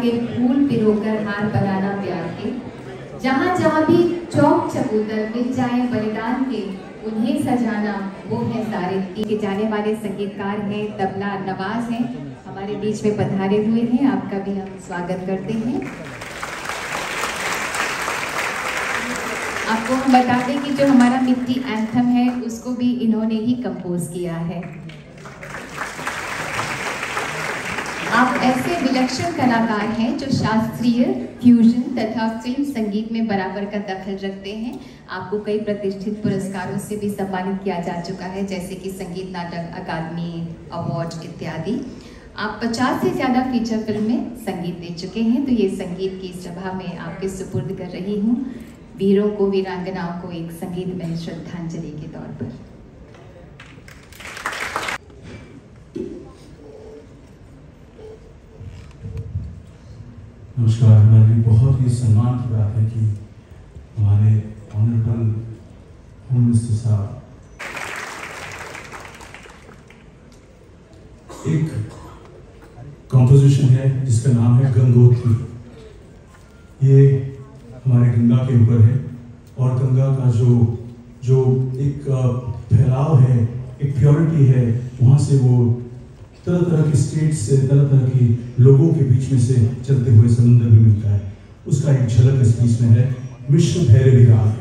के फूल पिरोकर हार बनाना प्यार के। जहाँ जहाँ भी चौक चबूतर मिल जाए बलिदान के, उन्हें सजाना वो है सारे। के जाने वाले संगीतकार हैं, तबला नवाज़ हैं, हमारे बीच में पधारे हुए हैं। आपका भी हम स्वागत करते हैं। आपको हम बता दें कि जो हमारा मिट्टी एंथम है, उसको भी इन्होंने ही कंपोज किया है आप ऐसे विलक्षण कलाकार हैं जो शास्त्रीय फ्यूजन तथा फ़िल्म संगीत में बराबर का दखल रखते हैं। आपको कई प्रतिष्ठित पुरस्कारों से भी सम्मानित किया जा चुका है, जैसे कि संगीत नाटक अकादमी अवार्ड इत्यादि। आप 50 से ज़्यादा फीचर फ़िल्म में संगीत दे चुके हैं तो ये संगीत की सभा में आपके सुपुर्द कर रही हूँ। वीरों को, वीरांगनाओं को एक संगीत में श्रद्धांजलि के तौर पर। नमस्कार हमारे लिए बहुत ही सम्मान की बात है कि हमारे ऑनरेबल होम मिनिस्टर साहब एक कॉम्पोजिशन है जिसका नाम है गंगोत्री। ये हमारे गंगा के ऊपर है और गंगा का जो जो एक फैलाव है, एक प्योरिटी है, वहाँ से वो तरह तरह के स्टेट से, तरह तरह के लोगों के बीच में से चलते हुए समुद्र भी मिलता है। उसका एक झलक इस बीच में है। विश्व भैरवी राग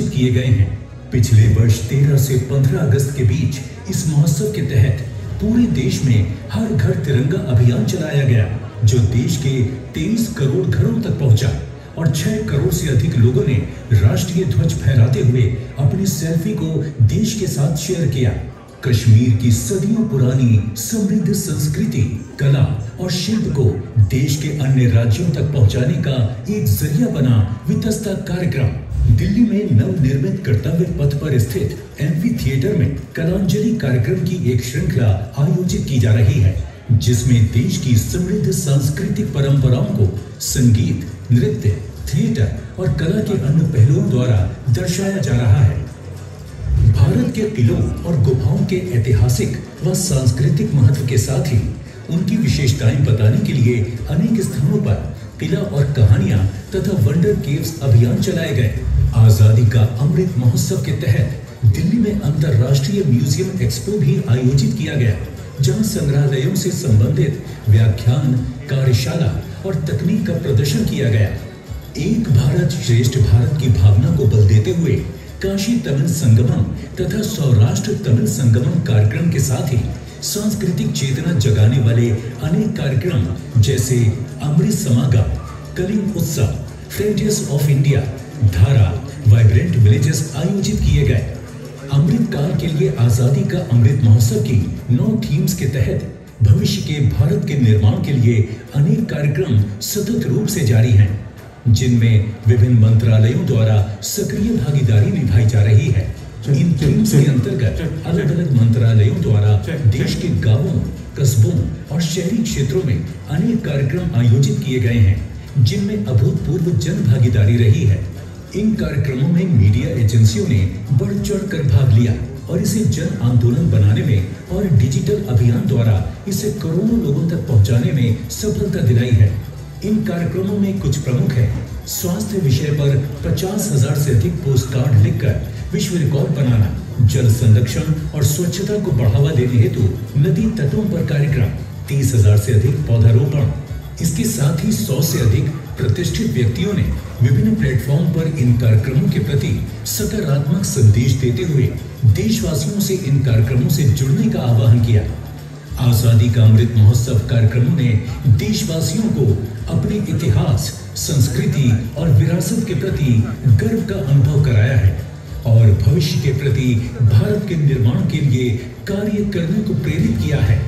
आयोजित किए गए हैं। पिछले वर्ष 13 से 15 अगस्त के बीच इस महोत्सव के तहत पूरे देश में हर घर तिरंगा अभियान चलाया गया, जो देश के 23 करोड़ घरों तक पहुँचा और 6 करोड़ से अधिक लोगों ने राष्ट्रीय ध्वज फहराते हुए अपनी सेल्फी को देश के साथ शेयर किया। कश्मीर की सदियों पुरानी समृद्ध संस्कृति, कला और शिल्प को देश के अन्य राज्यों तक पहुँचाने का एक ज़रिया बना वितस्ता कार्यक्रम। दिल्ली में नव निर्मित कर्तव्य पथ पर स्थित एम्फी थिएटर में कलांजलि कार्यक्रम की एक श्रृंखला आयोजित की जा रही है, जिसमें देश की समृद्ध सांस्कृतिक परंपराओं को संगीत, नृत्य, थिएटर और कला के अन्य पहलुओं द्वारा दर्शाया जा रहा है। भारत के किलों और गुफाओं के ऐतिहासिक व सांस्कृतिक महत्व के साथ ही उनकी विशेषताएँ बताने के लिए अनेक स्थानों पर किला और कहानियाँ तथा वंडर केव्स अभियान चलाए गए। आज़ादी का अमृत महोत्सव के तहत दिल्ली में अंतरराष्ट्रीय म्यूज़ियम एक्सपो भी आयोजित किया गया, जहाँ संग्रहालयों से संबंधित व्याख्यान, कार्यशाला और तकनीक का प्रदर्शन किया गया। एक भारत श्रेष्ठ भारत की भावना को बल देते हुए काशी तमिल संगमम तथा सौराष्ट्र तमिल संगमम कार्यक्रम के साथ ही सांस्कृतिक चेतना जगाने वाले अनेक कार्यक्रम, जैसे Amrit Samagam, Kalinga Utsav frontiers of India Dhara vibrant villages आयोजित किए गए। अमृत काल के लिए आज़ादी का अमृत महोत्सव की नौ थीम्स के तहत भविष्य के भारत के निर्माण के लिए अनेक कार्यक्रम सतत रूप से जारी हैं जिनमें विभिन्न मंत्रालयों द्वारा सक्रिय भागीदारी निभाई जा रही है। इन थीम्स के अंतर्गत अलग अलग मंत्रालयों द्वारा देश के गाँवों कस्बों और शहरी क्षेत्रों में अनेक कार्यक्रम आयोजित किए गए हैं जिनमें अभूतपूर्व जन भागीदारी रही है। इन कार्यक्रमों में मीडिया एजेंसियों ने बढ़ चढ़ कर भाग लिया और इसे जन आंदोलन बनाने में और डिजिटल अभियान द्वारा इसे करोड़ों लोगों तक पहुँचाने में सफलता दिलाई है। इन कार्यक्रमों में कुछ प्रमुख है। स्वास्थ्य विषय पर पचास हज़ार से अधिक पोस्ट कार्ड लिखकर विश्व रिकॉर्ड बनाना, जल संरक्षण और स्वच्छता को बढ़ावा देने हेतु नदी तटों पर कार्यक्रम, तीस हज़ार से अधिक पौधारोपण। इसके साथ ही सौ से अधिक प्रतिष्ठित व्यक्तियों ने विभिन्न प्लेटफॉर्म पर इन कार्यक्रमों के प्रति सकारात्मक संदेश देते हुए देशवासियों से इन कार्यक्रमों से जुड़ने का आह्वान किया। आज़ादी का अमृत महोत्सव कार्यक्रमों ने देशवासियों को अपने इतिहास, संस्कृति और विरासत के प्रति गर्व का अनुभव कराया है और भविष्य के प्रति भारत के निर्माण के लिए कार्य करने को प्रेरित किया है।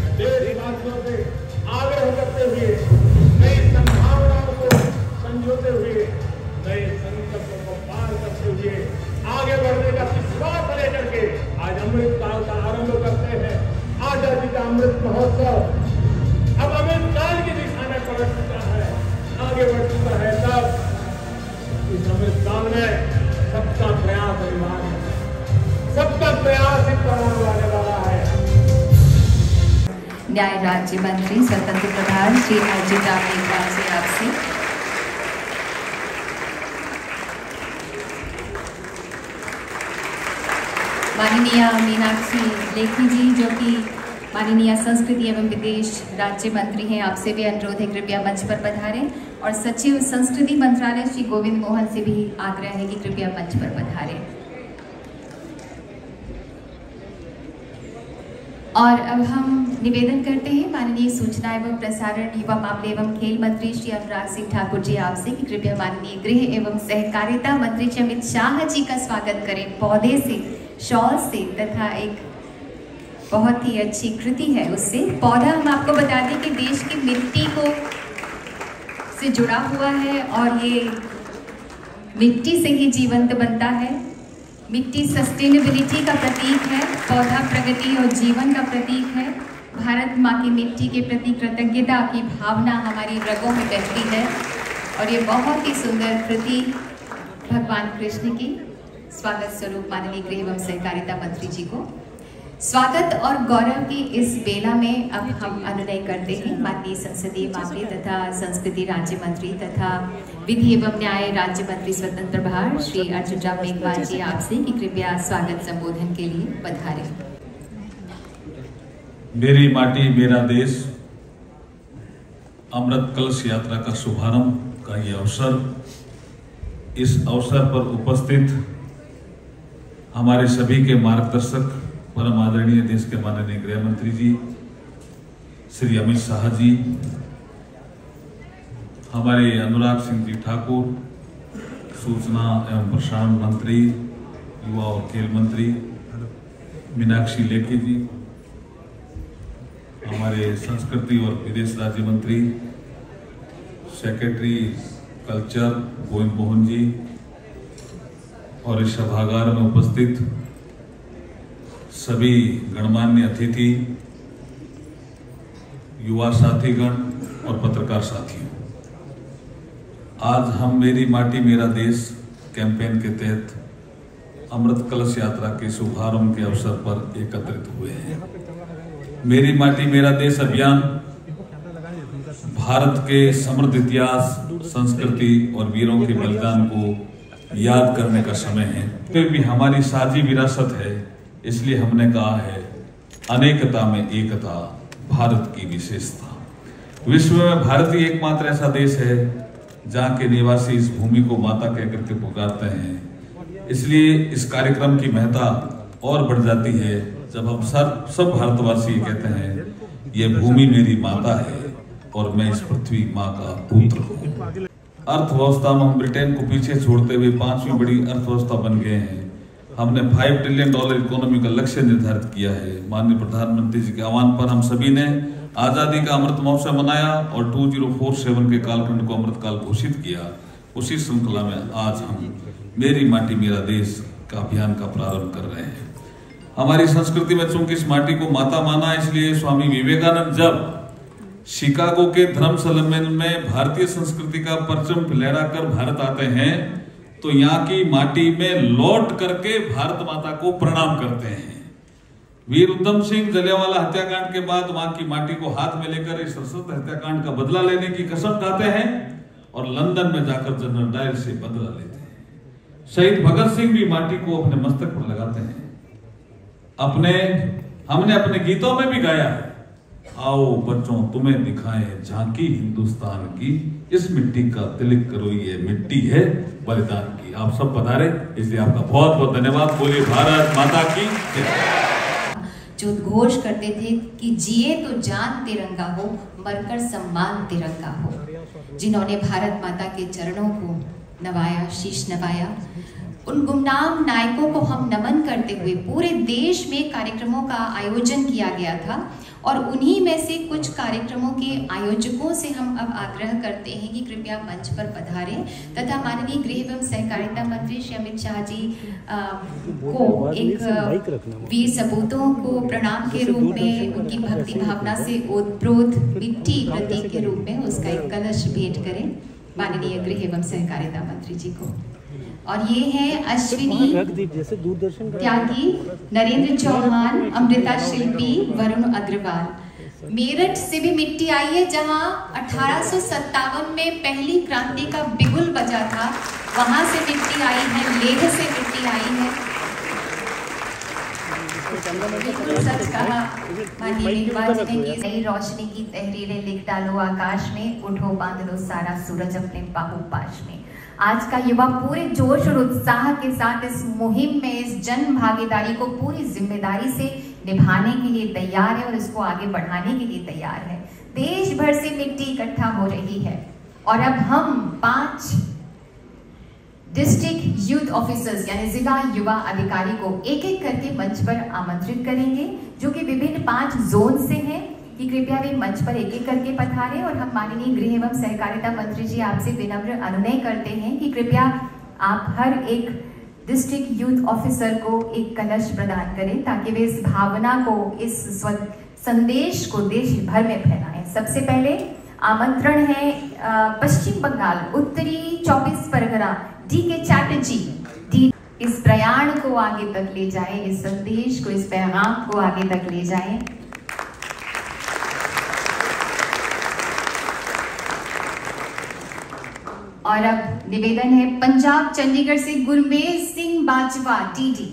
न्याय राज्य मंत्री स्वतंत्र प्रधान श्री अर्जुन राम मेघवाल जी आपसे। माननीय मीनाक्षी लेखी जी, जो कि माननीय संस्कृति एवं विदेश राज्य मंत्री हैं, आपसे भी अनुरोध है, कृपया मंच पर पधारें। और सचिव संस्कृति मंत्रालय श्री गोविंद मोहन से भी आग्रह है कि कृपया मंच पर पधारें। और अब हम निवेदन करते हैं, माननीय सूचना एवं प्रसारण युवा मामले एवं खेल मंत्री श्री अनुराग सिंह ठाकुर जी आपसे कि कृपया माननीय गृह एवं सहकारिता मंत्री श्री अमित शाह जी का स्वागत करें। पौधे से, शॉल से तथा एक बहुत ही अच्छी कृति है उससे। पौधा हम आपको बता दें कि देश की मिट्टी को से जुड़ा हुआ है और ये मिट्टी से ही जीवंत बनता है। मिट्टी सस्टेनेबिलिटी का प्रतीक है, पौधा प्रगति और जीवन का प्रतीक है। भारत माँ की मिट्टी के प्रति कृतज्ञता की भावना हमारी रगों में बहती है और ये बहुत ही सुंदर कृति भगवान कृष्ण की स्वागत स्वरूप माननीय गृह एवं सहकारिता मंत्री जी को। स्वागत और गौरव की इस बेला में अब हम अनुनय करते हैं। माननीय संसदीय मामले तथा संस्कृति राज्य मंत्री तथा विधि एवं न्याय राज्य मंत्री स्वतंत्र प्रभार श्री अर्जुन राम मेघवाल जी आपसे कि कृपया स्वागत संबोधन के लिए पधारें। मेरी माटी, मेरा देश, अमृत कलश यात्रा का शुभारंभ का ये अवसर, इस अवसर पर उपस्थित हमारे सभी के मार्गदर्शक, परम आदरणीय देश के माननीय गृह मंत्री जी, श्री अमित शाह जी हमारे अनुराग सिंह जी ठाकुर, सूचना एवं प्रसारण मंत्री, युवा और खेल मंत्री, मीनाक्षी लेखी जी, हमारे संस्कृति और विदेश राज्य मंत्री सेक्रेटरी कल्चर गोविंद मोहन जी, और इस सभागार में उपस्थित सभी गणमान्य अतिथि, युवा साथीगण और पत्रकार साथियों। आज हम मेरी माटी, मेरा देश कैंपेन के तहत अमृत कलश यात्रा के शुभारंभ के अवसर पर एकत्रित हुए हैं। मेरी माटी, मेरा देश अभियान भारत के समृद्ध इतिहास, संस्कृति और वीरों के बलिदान को याद करने का समय है। फिर भी हमारी साझी विरासत है, इसलिए हमने कहा है, अनेकता में एकता भारत की विशेषता। विश्व में भारत ही एकमात्र ऐसा देश है जहाँ के निवासी इस भूमि को माता कहकर के पुकारते हैं। इसलिए इस कार्यक्रम की महत्ता और बढ़ जाती है, जब हम सब सब भारतवासी कहते हैं, ये भूमि मेरी माता है और मैं इस पृथ्वी माँ का पुत्र हूँ। अर्थव्यवस्था में हम ब्रिटेन को पीछे छोड़ते हुए पांचवी बड़ी अर्थव्यवस्था बन गए हैं। हमने फाइव ट्रिलियन डॉलर इकोनॉमी का लक्ष्य निर्धारित किया है। माननीय प्रधानमंत्री जी के आह्वान पर हम सभी ने आज़ादी का अमृत महोत्सव मनाया और 2047 के कालखंड को अमृत काल घोषित किया। उसी श्रृंखला में आज हम मेरी माटी, मेरा देश का अभियान का प्रारंभ कर रहे हैं। हमारी संस्कृति में चूँकि इस माटी को माता माना, इसलिए स्वामी विवेकानंद जब शिकागो के धर्म सम्मेलन में भारतीय संस्कृति का परचम लहराकर भारत आते हैं तो यहाँ की माटी में लौट करके भारत माता को प्रणाम करते हैं। वीर उद्धम सिंह जलियावाला हत्याकांड के बाद वहाँ की माटी को हाथ में लेकर इस सशस्त्र हत्याकांड का बदला लेने की कसम खाते हैं और लंदन में जाकर जनरल डायल से बदला लेते हैं। शहीद भगत सिंह भी माटी को अपने मस्तक पर लगाते हैं। अपने, हमने अपने गीतों में भी गाया आओ बच्चों, तुम्हें दिखाएँ झांकी हिंदुस्तान की। इस मिट्टी का तिलक करो, ये मिट्टी है बलिदान की। आप सब बता रहे इसलिए आपका बहुत बहुत धन्यवाद। बोलिए, भारत माता की जो उद्घोष करते थे कि जिए तो जान तिरंगा हो, मरकर सम्मान तिरंगा हो। जिन्होंने भारत माता के चरणों को नवाया, शीश नवाया, उन गुमनाम नायकों को हम नमन करते हुए पूरे देश में कार्यक्रमों का आयोजन किया गया था। और उन्हीं में से कुछ कार्यक्रमों के आयोजकों से हम अब आग्रह करते हैं कि कृपया मंच पर पधारें। तथा माननीय गृह एवं सहकारिता मंत्री श्री अमित शाह जी आ, को एक वीर सपूतों को प्रणाम के रूप में उनकी भक्ति भावना से ओतप्रोत मिट्टी प्रतीक के रूप में उसका एक कलश भेंट करें माननीय गृह एवं सहकारिता मंत्री जी को। और ये है अश्विनी त्यागी नरेंद्र चौहान अमृता शिल्पी वरुण अग्रवाल। मेरठ से भी मिट्टी आई है जहाँ अठारह में पहली क्रांति का बिगुल बजा था। वहाँ से मिट्टी आई है लेह से मिट्टी आई है। बिल्कुल सच कहा। माननीय निर्वाचन ने नई रोशनी की तहरीरें लिख डालो आकाश में उठो बाँध लो सारा सूरज अपने बाहुपाश में। आज का युवा पूरे जोश और उत्साह के साथ इस मुहिम में, इस जन भागीदारी को पूरी ज़िम्मेदारी से निभाने के लिए तैयार है और इसको आगे बढ़ाने के लिए तैयार है। देश भर से मिट्टी इकट्ठा हो रही है और अब हम पाँच डिस्ट्रिक्ट यूथ ऑफिसर्स यानी जिला युवा अधिकारी को एक एक करके मंच पर आमंत्रित करेंगे, जो कि विभिन्न पाँच जोन से हैं। कि कृपया वे मंच पर एक एक करके पधारे और हम माननीय गृह एवं सहकारिता मंत्री जी आपसे विनम्र अनुनय करते हैं कि कृपया आप हर एक डिस्ट्रिक्ट यूथ ऑफिसर को एक कलश प्रदान करें ताकि वे इस भावना को, इस संदेश को देश भर में फैलाएँ। सबसे पहले आमंत्रण है पश्चिम बंगाल, उत्तरी चौबीस परगना डी के चैटर्जी डी इस प्रयाण को आगे तक ले जाए, इस संदेश को, इस पैगाम को आगे तक ले जाएँ। और अब निवेदन है, पंजाब चंडीगढ़ से Gurmej Singh Bajwa, TD.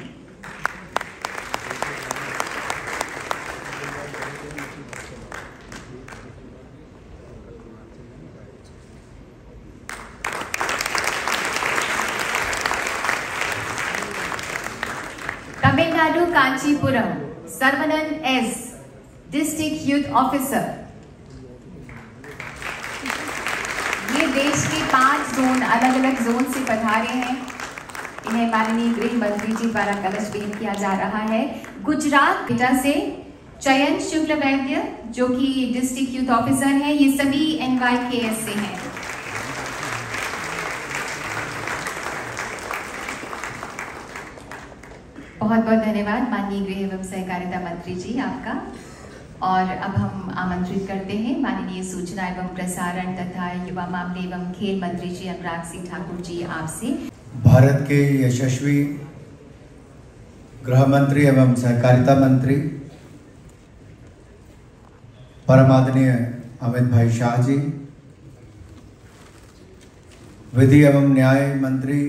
Tamil Nadu, Kanchipuram Sarvanand S, district youth officer. देश के पाँच जोन अलग अलग जोन से पधारे हैं। इन्हें माननीय गृह मंत्री जी द्वारा कलश भेंट किया जा रहा है। गुजरात बेटा से चयन शुक्ल वैद्य, जो कि डिस्ट्रिक्ट यूथ ऑफिसर हैं, ये सभी एनवाईकेएस से हैं। बहुत बहुत धन्यवाद माननीय गृह एवं सहकारिता मंत्री जी, आपका। और अब हम आमंत्रित करते हैं माननीय सूचना एवं प्रसारण तथा युवा मामले एवं खेल मंत्री जी अनुराग सिंह ठाकुर जी आपसे। भारत के यशस्वी गृह मंत्री एवं सहकारिता मंत्री परमादनीय अमित भाई शाह जी, विधि एवं न्याय मंत्री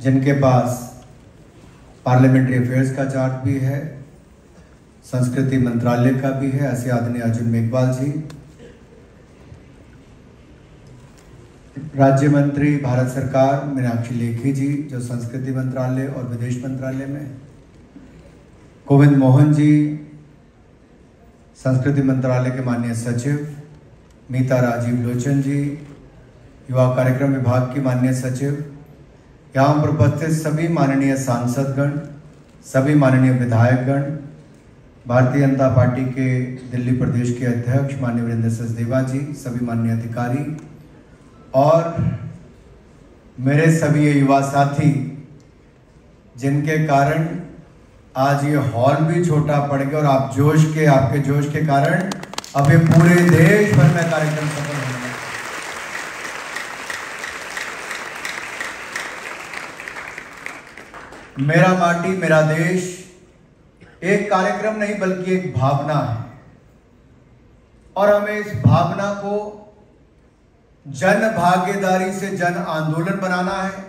जिनके पास पार्लियामेंट्री अफेयर्स का चार्ट भी है संस्कृति मंत्रालय का भी है, ऐसे आदरणीय अर्जुन मेघवाल जी। राज्य मंत्री भारत सरकार, मीनाक्षी लेखी जी, जो संस्कृति मंत्रालय और विदेश मंत्रालय में। गोविंद मोहन जी, संस्कृति मंत्रालय के माननीय सचिव। मीता राजीव लोचन जी, युवा कार्यक्रम विभाग की माननीय सचिव। यहाँ पर उपस्थित सभी माननीय सांसदगण, सभी माननीय विधायकगण भारतीय जनता पार्टी के दिल्ली प्रदेश के अध्यक्ष माननीय वीरेंद्र सचदेवा जी सभी माननीय अधिकारी और मेरे सभी युवा साथी, जिनके कारण आज ये हॉल भी छोटा पड़ गया और आप जोश के, आपके जोश के कारण ये पूरे देश भर में कार्यक्रम सफल होंगे मेरा माटी, मेरा देश एक कार्यक्रम नहीं, बल्कि एक भावना है। और हमें इस भावना को जन भागीदारी से जन आंदोलन बनाना है।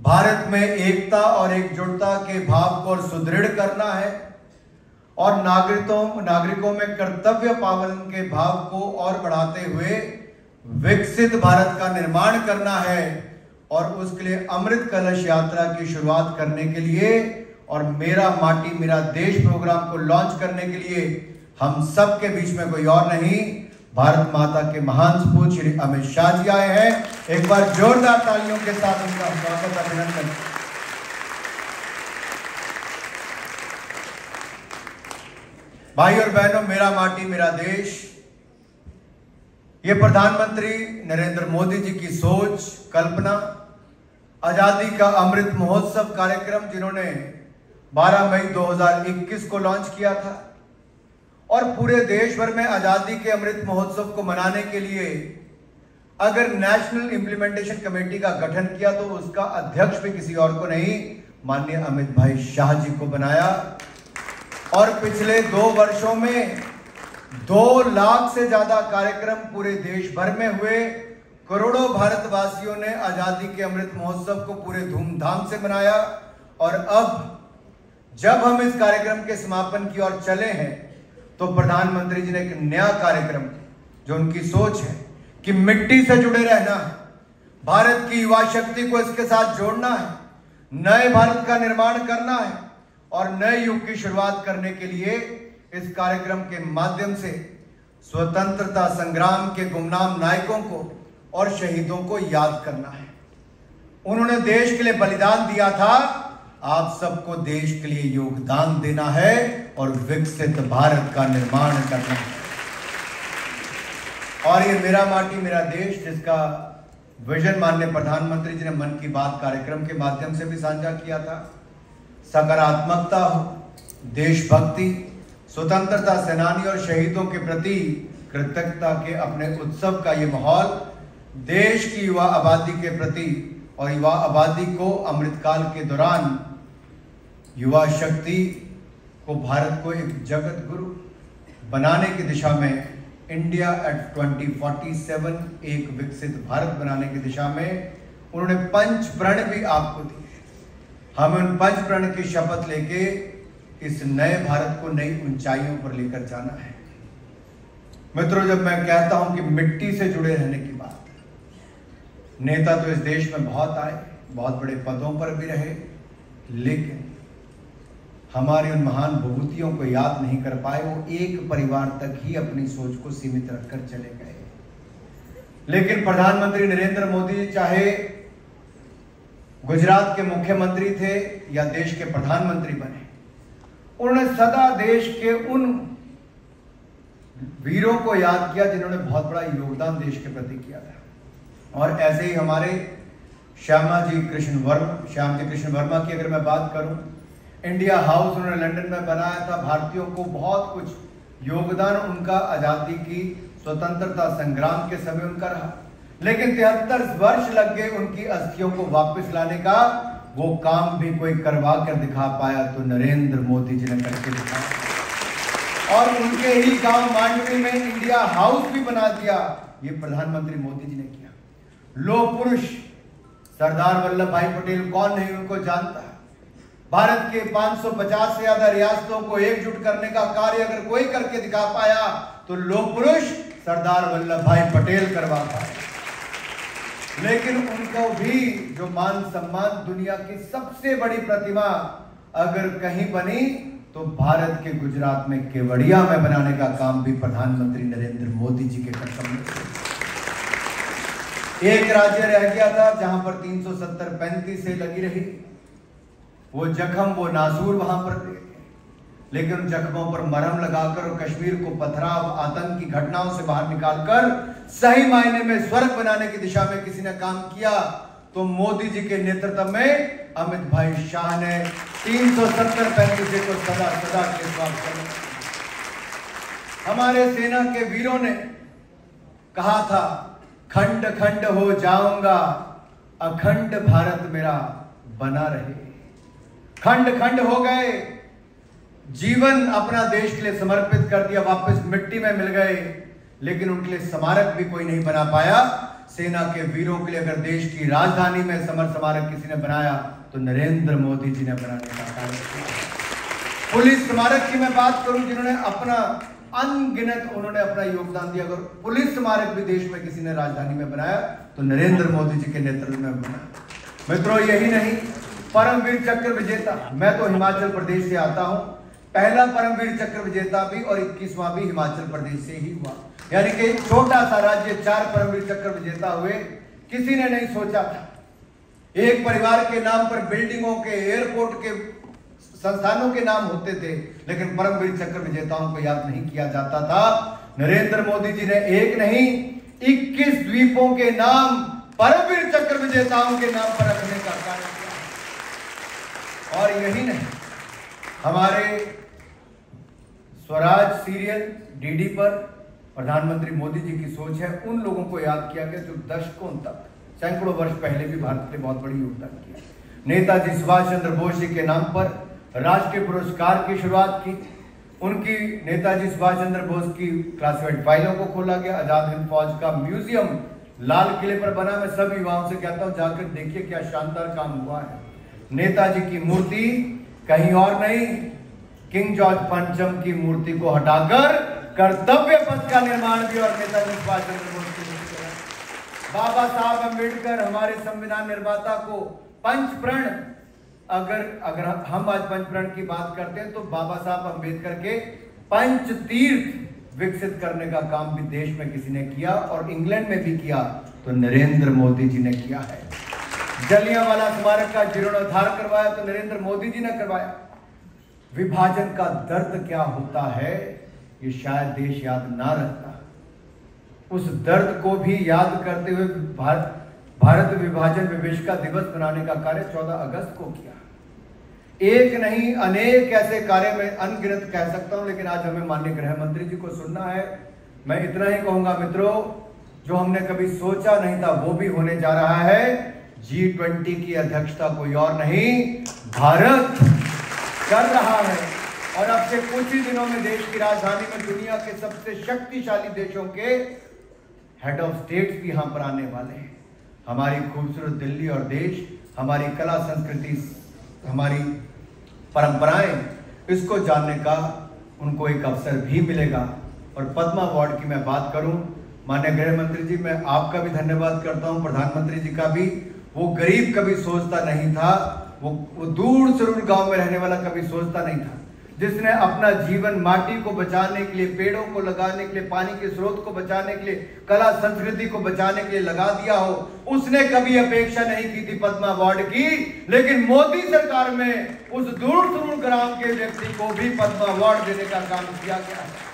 भारत में एकता और एकजुटता के भाव को सुदृढ़ करना है। और नागरिकों नागरिकों में कर्तव्य पालन के भाव को और बढ़ाते हुए विकसित भारत का निर्माण करना है। और उसके लिए अमृत कलश यात्रा की शुरुआत करने के लिए और मेरा माटी, मेरा देश प्रोग्राम को लॉन्च करने के लिए हम सब के बीच में कोई और नहीं, भारत माता के महान सपूत श्री अमित शाह जी आए हैं। एक बार जोरदार तालियों के साथ उनका स्वागत, अभिनंदन। भाई और बहनों, मेरा माटी, मेरा देश, ये प्रधानमंत्री नरेंद्र मोदी जी की सोच, कल्पना, आज़ादी का अमृत महोत्सव कार्यक्रम जिन्होंने 12 मई 2021 को लॉन्च किया था। और पूरे देश भर में आज़ादी के अमृत महोत्सव को मनाने के लिए अगर नेशनल इंप्लीमेंटेशन कमेटी का गठन किया तो उसका अध्यक्ष भी किसी और को नहीं, माननीय अमित भाई शाह जी को बनाया। और पिछले दो वर्षों में दो लाख से ज़्यादा कार्यक्रम पूरे देश भर में हुए। करोड़ों भारतवासियों ने आज़ादी के अमृत महोत्सव को पूरे धूमधाम से मनाया। और अब जब हम इस कार्यक्रम के समापन की ओर चले हैं तो प्रधानमंत्री जी ने एक नया कार्यक्रम जो उनकी सोच है कि मिट्टी से जुड़े रहना है, भारत की युवा शक्ति को इसके साथ जोड़ना है, नए भारत का निर्माण करना है, और नए युग की शुरुआत करने के लिए इस कार्यक्रम के माध्यम से स्वतंत्रता संग्राम के गुमनाम नायकों को और शहीदों को याद करना है। उन्होंने देश के लिए बलिदान दिया था आप सबको देश के लिए योगदान देना है और विकसित भारत का निर्माण करना है। और ये मेरा माटी, मेरा देश, जिसका विजन माननीय प्रधानमंत्री जी ने मन की बात कार्यक्रम के माध्यम से भी साझा किया था। सकारात्मकता देशभक्ति, स्वतंत्रता सेनानी और शहीदों के प्रति कृतज्ञता के अपने उत्सव का ये माहौल देश की युवा आबादी के प्रति और युवा आबादी को अमृतकाल के दौरान युवा शक्ति को भारत को एक जगत गुरु बनाने की दिशा में इंडिया एट 2047 एक विकसित भारत बनाने की दिशा में, उन्होंने पंच प्रण भी आपको दिए। हमें उन पंच प्रण की शपथ लेके इस नए भारत को नई ऊंचाइयों पर लेकर जाना है। मित्रों, जब मैं कहता हूँ कि मिट्टी से जुड़े रहने की बात, नेता तो इस देश में बहुत आए, बहुत बड़े पदों पर भी रहे, लेकिन हमारे उन महान विभूतियों को याद नहीं कर पाए, वो एक परिवार तक ही अपनी सोच को सीमित रखकर चले गए। लेकिन प्रधानमंत्री नरेंद्र मोदी चाहे गुजरात के मुख्यमंत्री थे या देश के प्रधानमंत्री बने, उन्होंने सदा देश के उन वीरों को याद किया जिन्होंने बहुत बड़ा योगदान देश के प्रति किया था। और ऐसे ही हमारे श्यामा जी कृष्ण वर्मा, श्याम जी कृष्ण वर्मा की अगर मैं बात करूँ इंडिया हाउस उन्होंने लंदन में बनाया था। भारतीयों को बहुत कुछ योगदान उनका आज़ादी की स्वतंत्रता संग्राम के समय उनका रहा। लेकिन तिहत्तर वर्ष लग गए उनकी अस्थियों को वापस लाने का। वो काम भी कोई करवा कर दिखा पाया तो नरेंद्र मोदी जी ने करके दिखा। और उनके ही गाँव मांडवी में इंडिया हाउस भी बना दिया। ये प्रधानमंत्री मोदी जी ने किया। लोह पुरुष सरदार वल्लभ भाई पटेल कौन नहीं उनको जानता भारत के 550 से ज़्यादा रियासतों को एकजुट करने का कार्य अगर कोई करके दिखा पाया तो लोक पुरुष सरदार वल्लभ भाई पटेल करवा पाए। लेकिन उनको भी जो मान सम्मान दुनिया की सबसे बड़ी प्रतिमा अगर कहीं बनी तो भारत के गुजरात में केवड़िया में बनाने का काम भी प्रधानमंत्री नरेंद्र मोदी जी के कसम एक राज्य रह गया था जहाँ पर 370 पैंतीस से लगी रही। वो जख्म, वो नासूर वहाँ पर लेकिन उन जख्मों पर मरहम लगाकर और कश्मीर को पथराव, आतंक की घटनाओं से बाहर निकालकर सही मायने में स्वर्ग बनाने की दिशा में किसी ने काम किया तो मोदी जी के नेतृत्व में अमित भाई शाह ने तीन सौ सत्तर पैंतीस को सदा सदा के साथ हमारे सेना के वीरों ने कहा था, खंड खंड हो जाऊँगा, अखंड भारत मेरा बना रहे। खंड खंड हो गए। जीवन अपना देश के लिए समर्पित कर दिया, वापस मिट्टी में मिल गए। लेकिन उनके लिए स्मारक भी कोई नहीं बना पाया। सेना के वीरों के लिए अगर देश की राजधानी में समर स्मारक किसी ने बनाया तो नरेंद्र मोदी जी ने बनाने का कार्य किया। पुलिस स्मारक की मैं बात करूँ, जिन्होंने अपना अनगिनत उन्होंने अपना योगदान दिया। अगर पुलिस स्मारक भी देश में किसी ने राजधानी में बनाया तो नरेंद्र मोदी जी के नेतृत्व में बनाया मित्रों, यही नहीं। परमवीर चक्र विजेता। मैं तो हिमाचल प्रदेश से आता हूँ। पहला परमवीर चक्र विजेता भी और इक्कीसवां भी हिमाचल प्रदेश से ही हुआ। यानी कि छोटा सा राज्य चार परमवीर चक्र विजेता हुए। किसी ने नहीं सोचा था। एक परिवार के नाम पर बिल्डिंगों के, एयरपोर्ट के, संस्थानों के नाम होते थे, लेकिन परमवीर चक्र विजेताओं को याद नहीं किया जाता था। नरेंद्र मोदी जी ने एक नहीं 21 द्वीपों के नाम परमवीर चक्र विजेताओं के नाम पर रखने का कार्य और यही नहीं, हमारे स्वराज सीरियल, डीडी पर प्रधानमंत्री मोदी जी की सोच है, उन लोगों को याद किया गया जो दशकों तक, सैकड़ों वर्ष पहले भी भारत के बहुत बड़ी योगदान किया नेताजी सुभाष चंद्र बोस जी के नाम पर राष्ट्रीय पुरस्कार की शुरुआत की, उनकी, नेताजी सुभाष चंद्र बोस की क्लासिफाइड फाइलों को खोला गया, आज़ाद हिंद फौज का म्यूज़ियम लाल किले पर बना। मैं सब युवाओं से कहता हूँ, जाकर देखिए क्या शानदार काम हुआ है। नेताजी की मूर्ति कहीं और नहीं, किंग जॉर्ज पंचम की मूर्ति को हटाकर कर्तव्य पथ का निर्माण भी और नेताजी सुभाष चंद्र बोस की मूर्ति बाबा साहब अंबेडकर हमारे संविधान निर्माता को पंच प्रण अगर अगर हम आज पंच प्रण की बात करते हैं तो बाबा साहब अंबेडकर के पंच तीर्थ विकसित करने का काम भी देश में किसी ने किया और इंग्लैंड में भी किया तो नरेंद्र मोदी जी ने किया है। जलियांवाला स्मारक का जीर्णोद्धार करवाया तो नरेंद्र मोदी जी ने करवाया। विभाजन का दर्द क्या होता है, ये शायद देश याद ना रखता उस दर्द को भी याद करते हुए भारत भारत विभाजन विवेशिका दिवस मनाने का कार्य 14 अगस्त को किया। एक नहीं, अनेक ऐसे कार्य में अनगिनत कह सकता हूँ, लेकिन आज हमें माननीय गृह मंत्री जी को सुनना है। मैं इतना ही कहूँगा मित्रों, जो हमने कभी सोचा नहीं था, वो भी होने जा रहा है। जी ट्वेंटी की अध्यक्षता कोई और नहीं, भारत कर रहा है। और अब से कुछ ही दिनों में देश की राजधानी में दुनिया के सबसे शक्तिशाली देशों के हेड ऑफ़ स्टेट्स भी यहाँ पर आने वाले हैं। हमारी खूबसूरत दिल्ली और देश, हमारी कला संस्कृति, हमारी परंपराएँ, इसको जानने का उनको एक अवसर भी मिलेगा। और पद्मा अवार्ड की मैं बात करूँ मान्य गृह मंत्री जी, मैं आपका भी धन्यवाद करता हूँ, प्रधानमंत्री जी का भी। वो गरीब कभी सोचता नहीं था, वो वो दूर सुरूर गाँव में रहने वाला कभी सोचता नहीं था। जिसने अपना जीवन माटी को बचाने के लिए, पेड़ों को लगाने के लिए, पानी के स्रोत को बचाने के लिए, कला संस्कृति को बचाने के लिए लगा दिया हो, उसने कभी अपेक्षा नहीं की थी पद्मा अवार्ड की। लेकिन मोदी सरकार में उस दूर सुरूर ग्राम के व्यक्ति को भी पद्मा अवार्ड देने का काम किया गया है।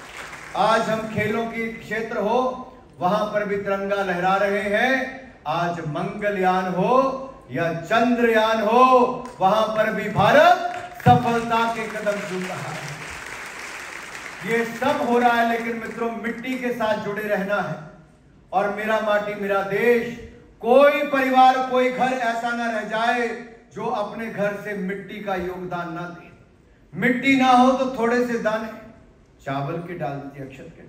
आज हम खेलों के क्षेत्र हो, वहाँ पर भी तिरंगा लहरा रहे हैं। आज मंगलयान हो या चंद्रयान हो, वहाँ पर भी भारत सफलता के कदम चुन रहा है। ये सब हो रहा है, लेकिन मित्रों, मिट्टी के साथ जुड़े रहना है। और मेरा माटी, मेरा देश, कोई परिवार, कोई घर ऐसा ना रह जाए जो अपने घर से मिट्टी का योगदान ना दे। मिट्टी ना हो तो थोड़े से दाने, चावल के डाल दीजिए, अक्षत के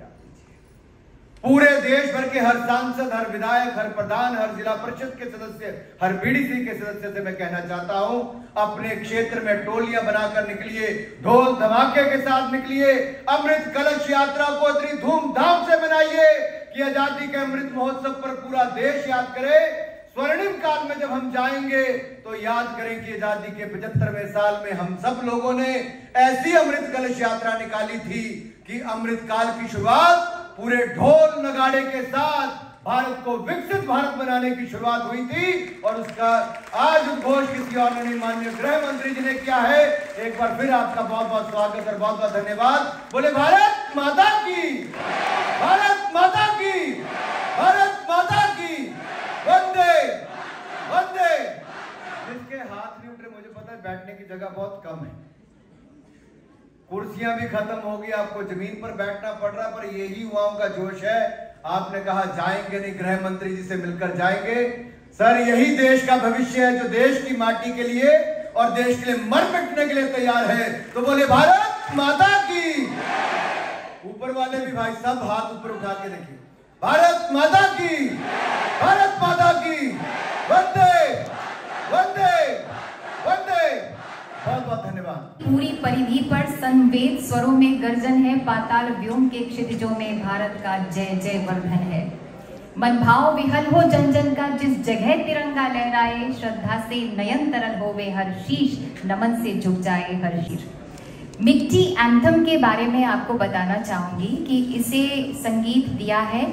पूरे देश भर के हर सांसद, हर विधायक, हर प्रधान, हर जिला परिषद के सदस्य, हर बीडीसी के सदस्य से मैं कहना चाहता हूँ, अपने क्षेत्र में टोलियाँ बनाकर निकलिए, ढोल धमाके के साथ निकलिए, अमृत कलश यात्रा को इतनी धूमधाम से मनाइए कि आज़ादी के अमृत महोत्सव पर पूरा देश याद करे। स्वर्णिम काल में जब हम जाएँगे तो याद करें कि आज़ादी के पचहत्तरवें साल में हम सब लोगों ने ऐसी अमृत कलश यात्रा निकाली थी कि अमृत काल की शुरुआत पूरे ढोल नगाड़े के साथ भारत को विकसित भारत बनाने की शुरुआत हुई थी और उसका आज उद्घोष किसी और नहीं माननीय गृह मंत्री जी ने किया है। एक बार फिर आपका बहुत बहुत स्वागत और बहुत बहुत धन्यवाद। बोले, भारत माता की, भारत माता की, भारत माता की, वंदे वंदे। जिसके हाथ नहीं उठ रहे मुझे पता है बैठने की जगह बहुत कम है। कुर्सियाँ भी खत्म हो गई, आपको ज़मीन पर बैठना पड़ रहा पर यही युवाओं का जोश है। आपने कहा, जाएँगे नहीं, गृह मंत्री जी से मिलकर जाएँगे। सर, यही देश का भविष्य है, जो देश की माटी के लिए और देश के लिए मर मिटने के लिए तैयार है। तो बोले, भारत माता की। ऊपर वाले भी भाई सब हाथ ऊपर उठा के रखिए भारत माता की। भारत माता की। वंदे वंदे। बहुत बहुत धन्यवाद। पूरी परिधि पर संवेद स्वरों में गर्जन है, पाताल व्योम के क्षितिजों में भारत का जय जय वर्धन है। मन भाव विहल हो जन जन का, जिस जगह तिरंगा लहराए, श्रद्धा से नयन तरल होवे हर शीश, नमन से झुक जाए हर शीश मिट्टी एंथम के बारे में आपको बताना चाहूँगी कि इसे संगीत दिया है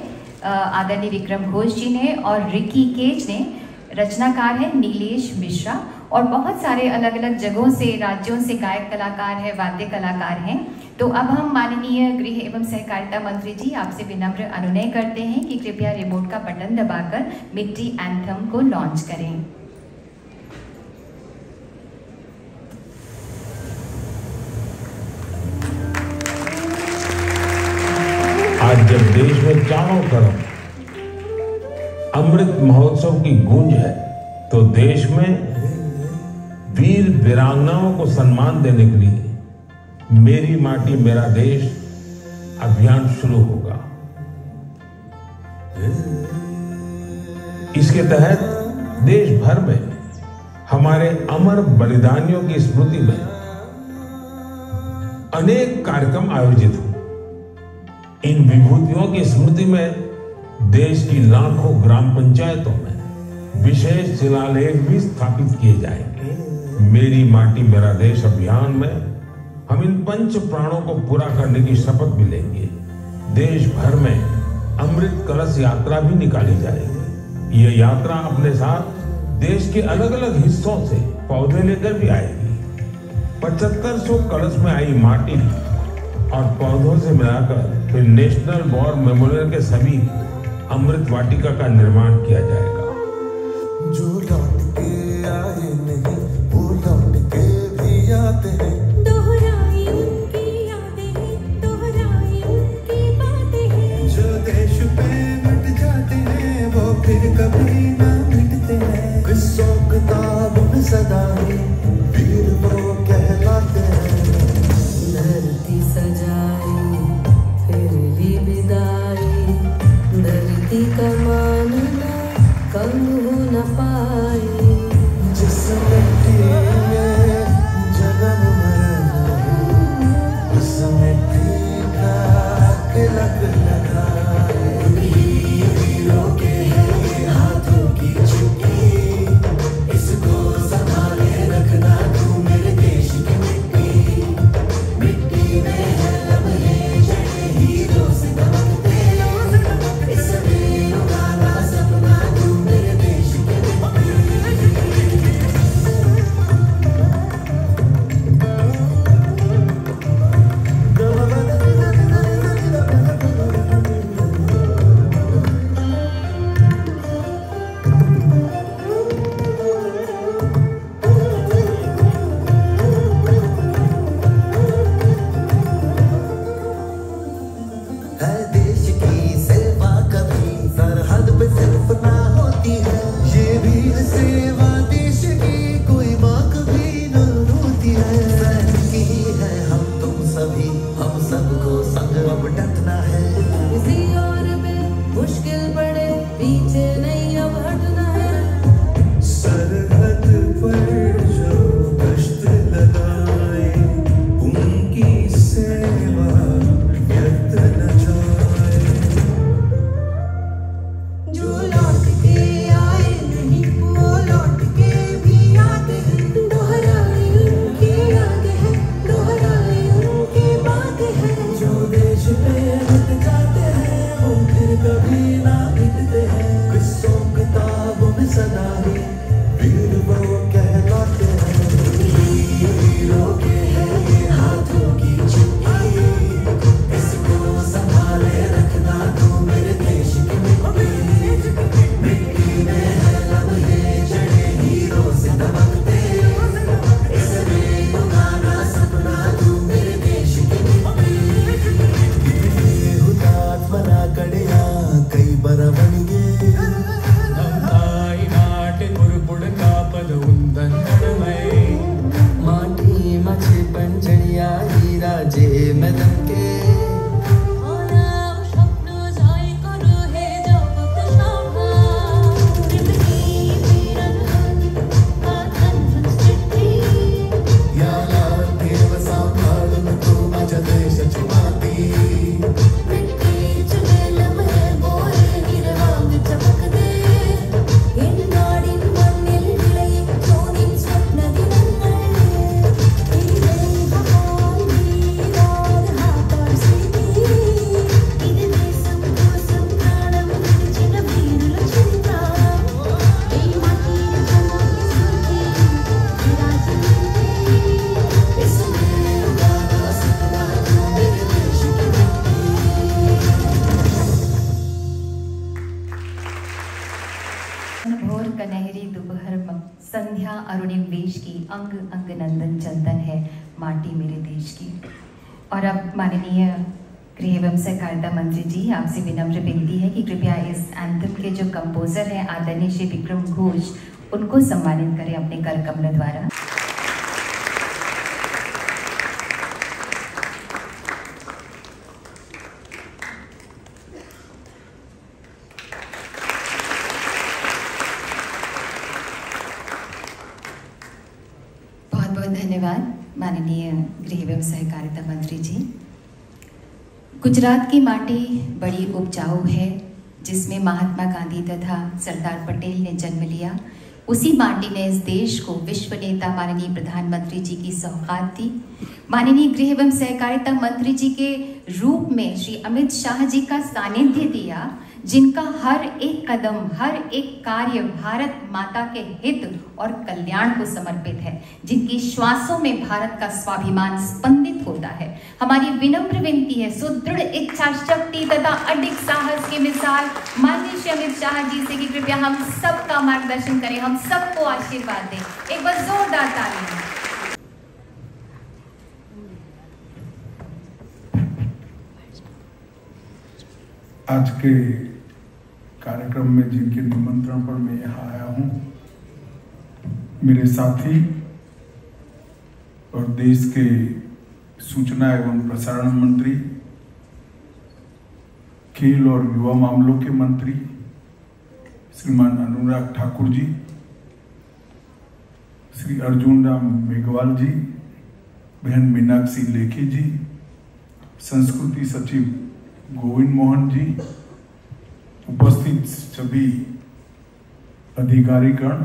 आदरणीय विक्रम घोष जी ने और रिकी केज ने। रचनाकार है नीलेश मिश्रा। और बहुत सारे अलग अलग जगहों से, राज्यों से गायक कलाकार हैं, वाद्य कलाकार हैं। तो अब हम माननीय गृह एवं सहकारिता मंत्री जी आपसे विनम्र अनुनय करते हैं कि कृपया रिमोट का बटन दबाकर मिट्टी एंथम को लॉन्च करें। आज जब देश में चारों तरफ़ अमृत महोत्सव की गूंज है तो देश में वीर वीरांगनाओं को सम्मान देने के लिए मेरी माटी, मेरा देश अभियान शुरू होगा। इसके तहत देश भर में, हमारे अमर बलिदानियों की स्मृति में अनेक कार्यक्रम आयोजित हुए। इन विभूतियों की स्मृति में देश की लाखों ग्राम पंचायतों में विशेष शिलालेख भी स्थापित किए जाएँगे। मेरी माटी मेरा देश अभियान में हम इन पंच प्राणों को पूरा करने की शपथ भी लेंगे। देश भर में अमृत कलश यात्रा भी निकाली जाएगी। ये यात्रा अपने साथ देश के अलग अलग हिस्सों से पौधे लेकर भी आएगी। पचहत्तर सौ कलश में आई माटी और पौधों से मिलाकर फिर नेशनल वॉर मेमोरियल के सभी अमृत वाटिका का निर्माण किया जाएगा। जो लौट के आए नहीं भी आते हैं। आपसे विनम्र विनती है कि कृपया इस एंथम के जो कंपोजर हैं, आदरणीय श्री विक्रम घोष, उनको सम्मानित करें अपने कर कमल द्वारा बहुत बहुत धन्यवाद माननीय गृह एवं सहकारिता मंत्री जी गुजरात की माटी बड़ी उपजाऊ है, जिसमें महात्मा गांधी तथा सरदार पटेल ने जन्म लिया। उसी माटी ने इस देश को विश्व नेता माननीय प्रधानमंत्री जी की सौगात दी। माननीय गृह एवं सहकारिता मंत्री जी के रूप में श्री अमित शाह जी का सानिध्य दिया। जिनका हर एक कदम, हर एक कार्य भारत माता के हित और कल्याण को समर्पित है, जिनकी श्वासों में भारत का स्वाभिमान स्पंदित होता है। हमारी विनम्र विनती है, सुदृढ़ इच्छा शक्ति तथा अडिग साहस की मिसाल माननीय श्री अमित शाह जी से कि कृपया हम सबका मार्गदर्शन करें, हम सबको आशीर्वाद दें। एक बार जोरदार ताली आज के कार्यक्रम में जिनके निमंत्रण पर मैं यहाँ आया हूँ, मेरे साथी और देश के सूचना एवं प्रसारण मंत्री, खेल और युवा मामलों के मंत्री श्रीमान अनुराग ठाकुर जी, श्री अर्जुन राम मेघवाल जी, बहन मीनाक्षी लेखी जी, संस्कृति सचिव गोविंद मोहन जी उपस्थित सभी अधिकारीगण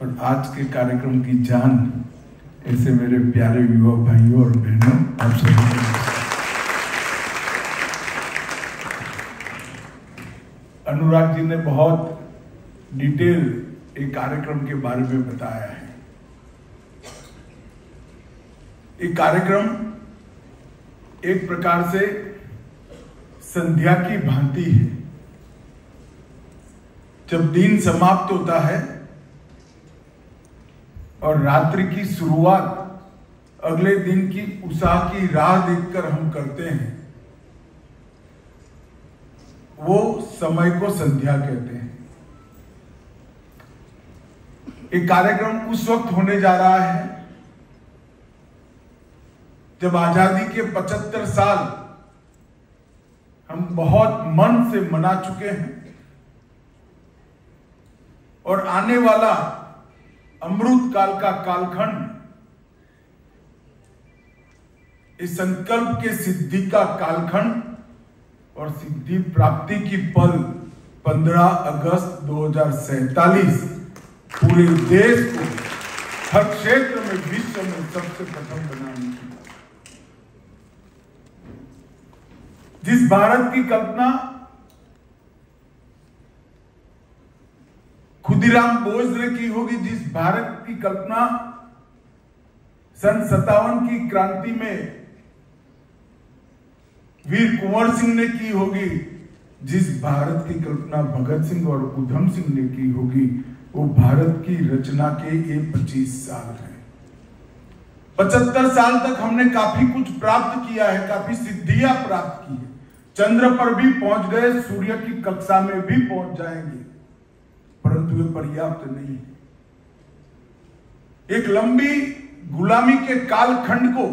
और आज के कार्यक्रम की जान ऐसे मेरे प्यारे युवा भाइयों और बहनों, आप सभी अनुराग जी ने बहुत डिटेल एक कार्यक्रम के बारे में बताया है। एक कार्यक्रम एक प्रकार से संध्या की भांति है। जब दिन समाप्त होता है और रात्रि की शुरुआत अगले दिन की उत्साह की राह देखकर हम करते हैं, वो समय को संध्या कहते हैं। एक कार्यक्रम उस वक्त होने जा रहा है जब आज़ादी के 75 साल हम बहुत मन से मना चुके हैं। और आने वाला अमृत काल का कालखंड इस संकल्प के सिद्धि का कालखंड और सिद्धि प्राप्ति की पल 15 अगस्त 2047 पूरे देश को हर क्षेत्र में विश्व में सबसे प्रथम बनाने की। जिस भारत की कल्पना खुदीराम बोस ने की होगी जिस भारत की कल्पना सन सत्तावन की क्रांति में वीर कुंवर सिंह ने की होगी, जिस भारत की कल्पना भगत सिंह और उधम सिंह ने की होगी, वो भारत की रचना के ये पच्चीस साल है। पचहत्तर साल तक हमने काफ़ी कुछ प्राप्त किया है, काफ़ी सिद्धियाँ प्राप्त की है। चंद्र पर भी पहुँच गए, सूर्य की कक्षा में भी पहुँच जाएँगे। परंतु ये पर्याप्त नहीं। एक लंबी गुलामी के कालखंड को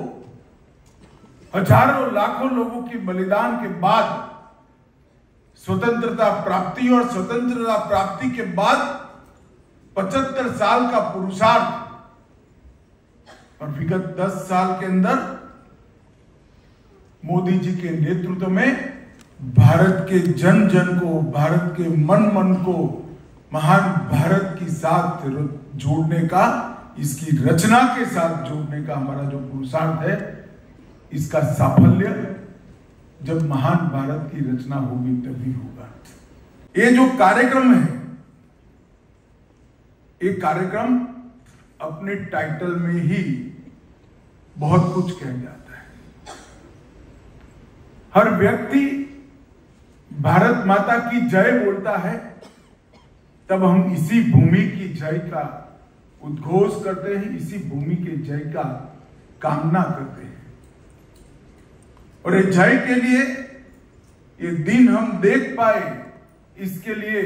हज़ारों लाखों लोगों की बलिदान के बाद, स्वतंत्रता प्राप्ति और स्वतंत्रता प्राप्ति के बाद पचहत्तर साल का पुरुषार्थ और विगत दस साल के अंदर मोदी जी के नेतृत्व में भारत के जन जन को, भारत के मन मन को महान भारत की साथ जोड़ने का, इसकी रचना के साथ जोड़ने का हमारा जो पुरुषार्थ है, इसका साफल्य, जब महान भारत की रचना होगी तभी होगा। ये जो कार्यक्रम है, ये कार्यक्रम अपने टाइटल में ही बहुत कुछ कह जाता है। हर व्यक्ति भारत माता की जय बोलता है तब हम इसी भूमि की जय का उद्घोष करते हैं, इसी भूमि के जय का कामना करते हैं। और ये जय के लिए ये दिन हम देख पाए, इसके लिए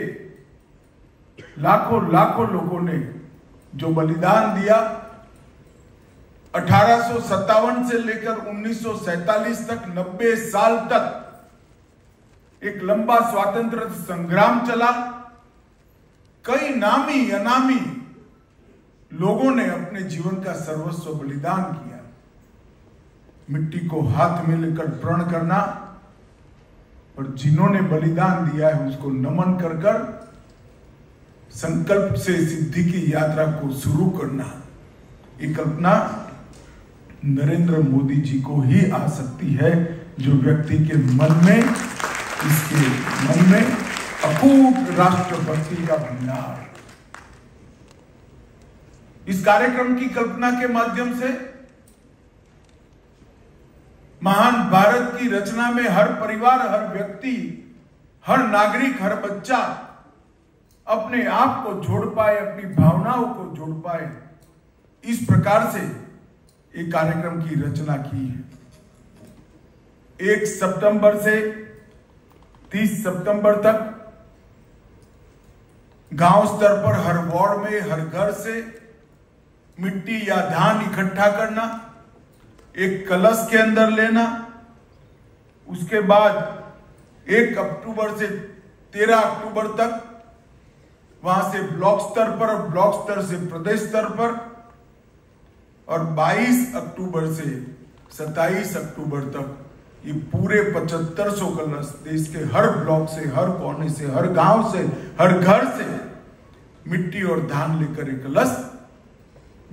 लाखों लाखों लोगों ने जो बलिदान दिया, अठारह से लेकर 1947 तक 90 साल तक एक लंबा स्वातंत्र संग्राम चला। कई नामी, अनामी लोगों ने अपने जीवन का सर्वस्व बलिदान किया। मिट्टी को हाथ में लेकर प्रण करना और जिन्होंने बलिदान दिया है, उसको नमन कर कर संकल्प से सिद्धि की यात्रा को शुरू करना। ये कल्पना नरेंद्र मोदी जी को ही आ सकती है, जो व्यक्ति के मन में, इसके मन में अकूट राष्ट्रपति का भंडार। इस कार्यक्रम की कल्पना के माध्यम से महान भारत की रचना में हर परिवार, हर व्यक्ति, हर नागरिक, हर बच्चा अपने आप को जोड़ पाए, अपनी भावनाओं को जोड़ पाए। इस प्रकार से एक कार्यक्रम की रचना की है। एक सितंबर से 30 सितंबर तक गाँव स्तर पर हर वार्ड में, हर घर से मिट्टी या धान इकट्ठा करना, एक कलश के अंदर लेना, उसके बाद एक अक्टूबर से तेरह अक्टूबर तक वहाँ से ब्लॉक स्तर पर और ब्लॉक स्तर से प्रदेश स्तर पर, और 22 अक्टूबर से 27 अक्टूबर तक ये पूरे पचहत्तर सौ कलश देश के हर ब्लॉक से, हर कोने से, हर गाँव से, हर घर से मिट्टी और धान लेकर एक कलश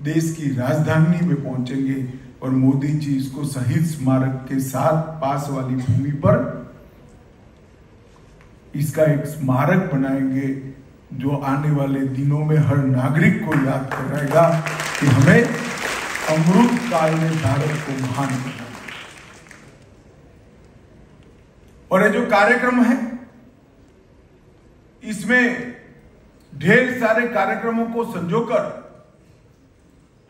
देश की राजधानी में पहुँचेंगे और मोदी जी इसको शहीद स्मारक के साथ पास वाली भूमि पर इसका एक स्मारक बनाएँगे जो आने वाले दिनों में हर नागरिक को याद कराएगा कि हमें अमृत काल में भारत को महान बनाना और ये जो कार्यक्रम है, इसमें ढेर सारे कार्यक्रमों को संजोकर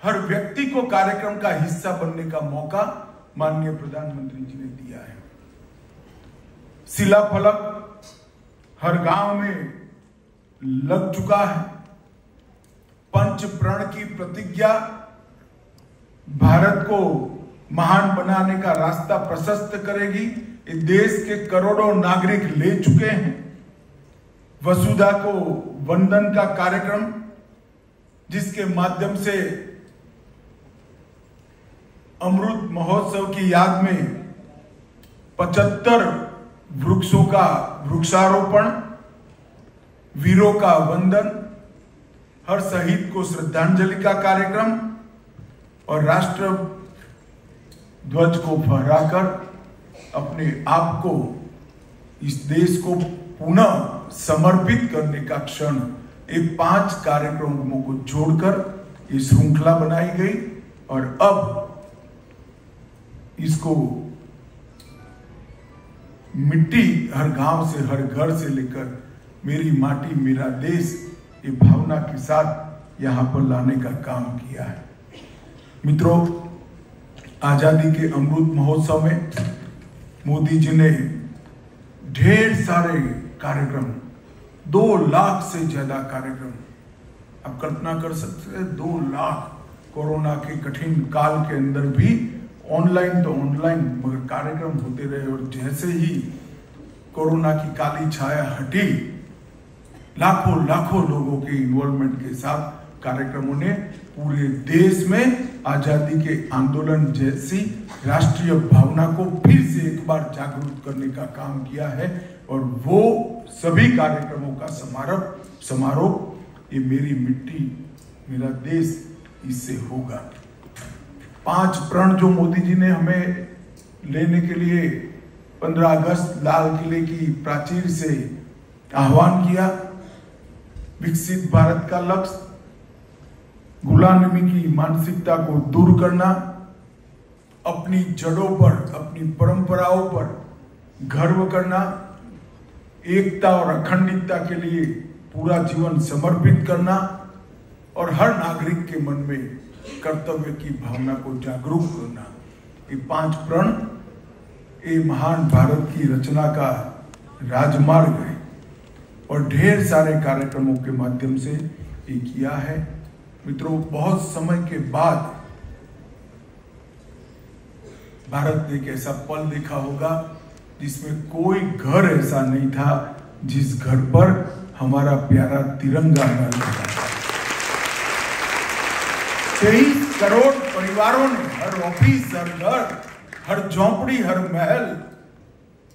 हर व्यक्ति को कार्यक्रम का हिस्सा बनने का मौका माननीय प्रधानमंत्री जी ने दिया है। शिला फलक हर गाँव में लग चुका है। पंच प्रण की प्रतिज्ञा भारत को महान बनाने का रास्ता प्रशस्त करेगी। ये देश के करोड़ों नागरिक ले चुके हैं। वसुधा को वंदन का कार्यक्रम, जिसके माध्यम से अमृत महोत्सव की याद में 75 वृक्षों का वृक्षारोपण, वीरों का वंदन, हर शहीद को श्रद्धांजलि का कार्यक्रम और राष्ट्र ध्वज को फहराकर अपने आप को इस देश को पुनः समर्पित करने का क्षण ये पाँच कार्यक्रमों को जोड़कर ये श्रृंखला बनाई गई और अब इसको मिट्टी हर गाँव से, हर घर से लेकर मेरी माटी, मेरा देश, ये भावना के साथ यहाँ पर लाने का काम किया है। मित्रों, आज़ादी के अमृत महोत्सव में मोदी जी ने ढेर सारे कार्यक्रम, दो लाख से ज़्यादा कार्यक्रम। आप कल्पना कर सकते हैं, दो लाख कोरोना के कठिन काल के अंदर भी ऑनलाइन तो ऑनलाइन, मगर कार्यक्रम होते रहे और जैसे ही कोरोना की काली छाया हटी लाखों लाखों लोगों के इन्वॉल्वमेंट के साथ कार्यक्रमों ने पूरे देश में आज़ादी के आंदोलन जैसी राष्ट्रीय भावना को फिर से एक बार जागरूक करने का काम किया है और वो सभी कार्यक्रमों का समारोह समारोह, ये मेरी मिट्टी, मेरा देश इससे होगा। पाँच प्रण जो मोदी जी ने हमें लेने के लिए 15 अगस्त लाल किले की प्राचीर से आह्वान किया, विकसित भारत का लक्ष्य गुलामी की मानसिकता को दूर करना, अपनी जड़ों पर, अपनी परंपराओं पर गर्व करना, एकता और अखंडितता के लिए पूरा जीवन समर्पित करना और हर नागरिक के मन में कर्तव्य की भावना को जागरूक करना ये पाँच प्रण ये महान भारत की रचना का राजमार्ग है और ढेर सारे कार्यक्रमों के माध्यम से ये किया है। मित्रों, बहुत समय के बाद भारत ने एक ऐसा पल देखा होगा जिसमें कोई घर ऐसा नहीं था जिस घर पर हमारा प्यारा तिरंगा न लगा तेईस करोड़ परिवारों ने, हर ऑफ़िस, हर घर, हर झोंपड़ी, हर महल,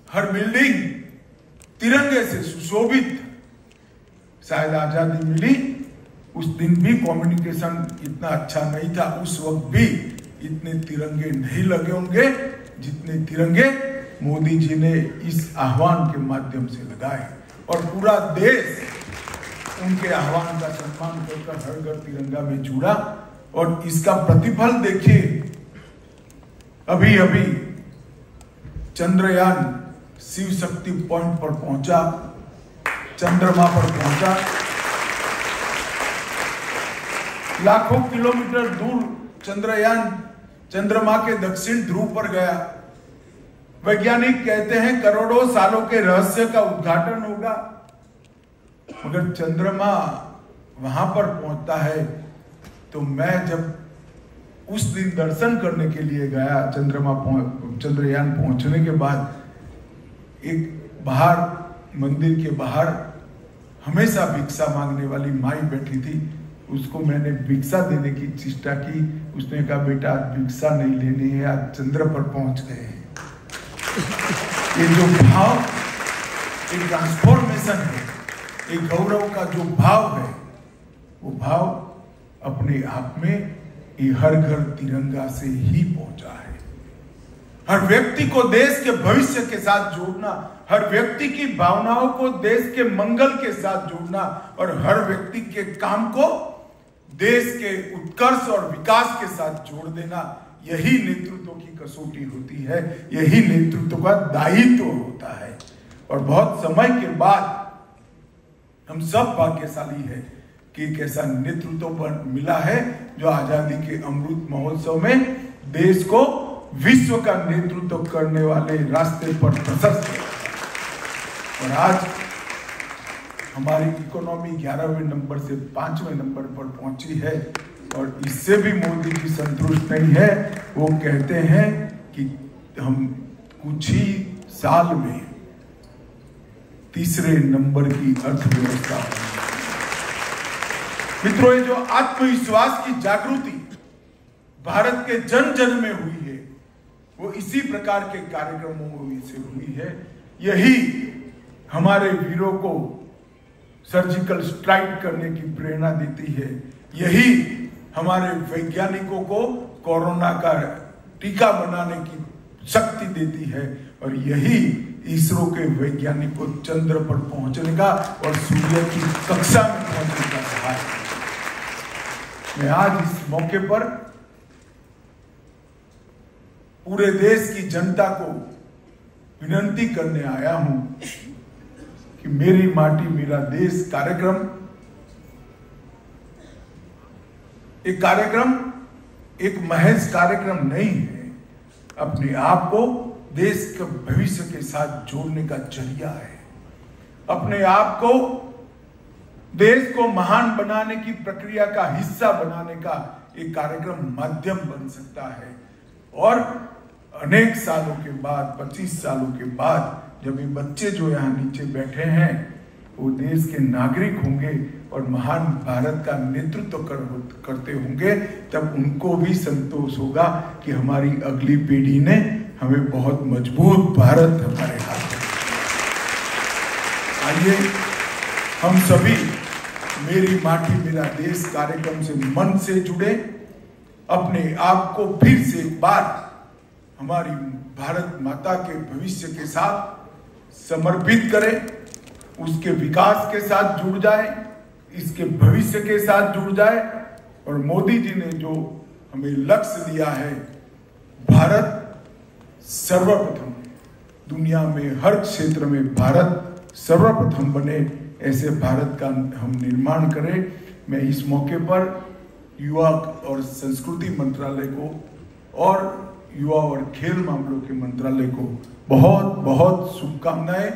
हर बिल्डिंग तिरंगे से सुशोभित। शायद आज़ादी मिली उस दिन भी कम्युनिकेशन इतना अच्छा नहीं था। उस वक्त भी इतने तिरंगे नहीं लगे होंगे जितने तिरंगे मोदी जी ने इस आह्वान के माध्यम से लगाए। और पूरा देश उनके आह्वान का सम्मान करकर हर घर तिरंगा में जुड़ा। और इसका प्रतिफल देखिए। अभी अभी चंद्रयान शिव शक्ति पॉइंट पर पहुँचा, चंद्रमा पर पहुँचा। लाखों किलोमीटर दूर चंद्रयान चंद्रमा के दक्षिण ध्रुव पर गया। वैज्ञानिक कहते हैं करोड़ों सालों के रहस्य का उद्घाटन होगा। मगर चंद्रमा वहाँ पर पहुँचता है तो मैं जब उस दिन दर्शन करने के लिए गया, चंद्रमा चंद्रयान पहुँचने के बाद, एक बाहर, मंदिर के बाहर हमेशा भिक्षा मांगने वाली माई बैठी थी। उसको मैंने भिक्षा देने की चेष्टा की। उसने कहा, बेटा, आज भिक्षा नहीं लेनी है, आज चंद्र पर पहुँच गए हैं। ये जो भाव, एक ट्रांसफॉर्मेशन है, एक गौरव का जो भाव है, वो भाव अपने आप में ये हर घर तिरंगा से ही पहुँचा है। हर व्यक्ति को देश के भविष्य के साथ जोड़ना, हर व्यक्ति की भावनाओं को देश के मंगल के साथ जोड़ना और हर व्यक्ति के काम को देश के उत्कर्ष और विकास के साथ जोड़ देना यही नेतृत्व की कसौटी होती है, यही नेतृत्व का दायित्व होता है। और बहुत समय के बाद हम सब भाग्यशाली है कि एक ऐसा नेतृत्व पर मिला है जो आज़ादी के अमृत महोत्सव में देश को विश्व का नेतृत्व करने वाले रास्ते पर प्रशस्त और आज हमारी इकोनॉमी ग्यारहवें नंबर से पाँचवें नंबर पर पहुँची है और इससे भी मोदी जी संतुष्ट नहीं है। वो कहते हैं कि हम कुछ ही साल में तीसरे नंबर की अर्थव्यवस्था मित्रों, ये जो आत्मविश्वास की जागृति भारत के जन जन में हुई है, वो इसी प्रकार के कार्यक्रमों में से हुई है। यही हमारे वीरों को सर्जिकल स्ट्राइक करने की प्रेरणा देती है। यही हमारे वैज्ञानिकों को कोरोना का टीका बनाने की शक्ति देती है और यही इसरो के वैज्ञानिक को चंद्र पर पहुँचने का और सूर्य की कक्षा में पहुँचने का सहाय मैं आज इस मौके पर पूरे देश की जनता को विनंती करने आया हूँ कि मेरी माटी, मेरा देश कार्यक्रम। एक कार्यक्रम, एक महज कार्यक्रम नहीं है। अपने आप को देश के भविष्य के साथ जोड़ने का ज़रिया है। अपने आप को देश को महान बनाने की प्रक्रिया का हिस्सा बनाने का एक कार्यक्रम माध्यम बन सकता है। और अनेक सालों के बाद 25 सालों के बाद जब ये बच्चे जो यहाँ नीचे बैठे हैं वो देश के नागरिक होंगे और महान भारत का नेतृत्व कर, करते होंगे तब उनको भी संतोष होगा कि हमारी अगली पीढ़ी ने हमें बहुत मज़बूत भारत हमारे हाथ में। आइए हम सभी मेरी माटी मेरा देश कार्यक्रम से मन से जुड़े अपने आप को फिर से एक बार हमारी भारत माता के भविष्य के साथ समर्पित करें, उसके विकास के साथ जुड़ जाए, इसके भविष्य के साथ जुड़ जाए। और मोदी जी ने जो हमें लक्ष्य दिया है, भारत सर्वप्रथम, दुनिया में हर क्षेत्र में भारत सर्वप्रथम बने, ऐसे भारत का हम निर्माण करें। मैं इस मौके पर युवा और संस्कृति मंत्रालय को और युवा और खेल मामलों के मंत्रालय को बहुत बहुत शुभकामनाएँ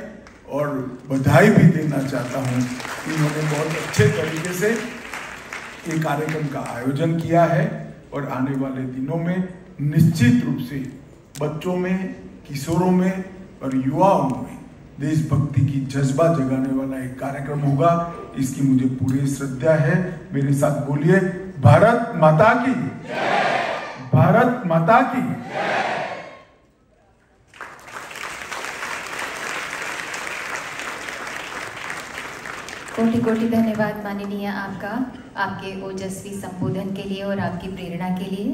और बधाई भी देना चाहता हूँ। इन्होंने बहुत अच्छे तरीके से ये कार्यक्रम का आयोजन किया है और आने वाले दिनों में निश्चित रूप से बच्चों में किशोरों में और युवाओं में देशभक्ति की जज्बा जगाने वाला एक कार्यक्रम होगा। इसकी मुझे पूरी श्रद्धा है। मेरे साथ बोलिए भारत माता की। भारत माता की। कोटि कोटि धन्यवाद माननीय आपका, आपके ओजस्वी संबोधन के लिए और आपकी प्रेरणा के लिए।